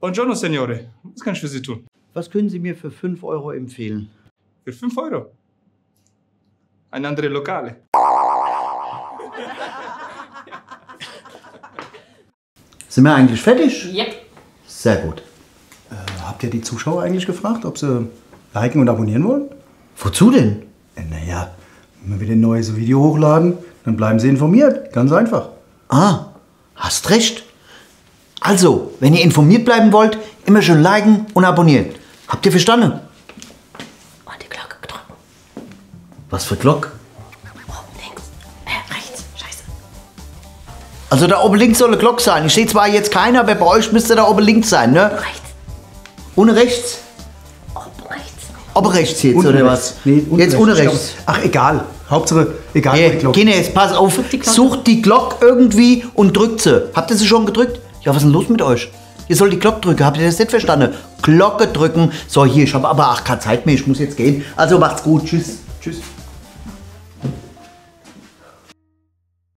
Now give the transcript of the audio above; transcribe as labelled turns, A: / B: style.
A: Buongiorno, Signore. Was kann ich für Sie tun?
B: Was können Sie mir für 5 Euro empfehlen?
A: Für 5 Euro. Ein andere Lokale.
B: Sind wir eigentlich fertig?
C: Yep.
B: Sehr gut.
D: Habt ihr die Zuschauer eigentlich gefragt, ob sie liken und abonnieren wollen?
B: Wozu denn?
D: Äh, Naja, wenn wir wieder ein neues Video hochladen, dann bleiben sie informiert. Ganz einfach.
B: Ah, hast recht. Also, wenn ihr informiert bleiben wollt, immer schön liken und abonnieren. Habt ihr verstanden?
C: Und die Glocke gedrückt.
B: Was für Glock?
C: Oben links. Äh, rechts. Scheiße.
B: Also da oben links soll eine Glock sein. Ich sehe zwar jetzt keiner, aber bei euch müsste da oben links sein, ne?
C: Rechts.
B: Ohne rechts?
C: Oben rechts.
B: Oben rechts jetzt,
D: Unten
B: oder
D: rechts.
B: was?
D: Nee, unten
B: jetzt ohne rechts.
D: Ach, egal. Hauptsache, egal. wo die Glocke-
B: Kinder, jetzt pass auf. Sucht die Glock irgendwie und drückt sie. Habt ihr sie schon gedrückt? Ja, was ist denn los mit euch? Ihr sollt die Glocke drücken. Habt ihr das nicht verstanden? Glocke drücken. So, hier, ich habe aber ach, keine Zeit mehr. Ich muss jetzt gehen. Also macht's gut. Tschüss. Tschüss.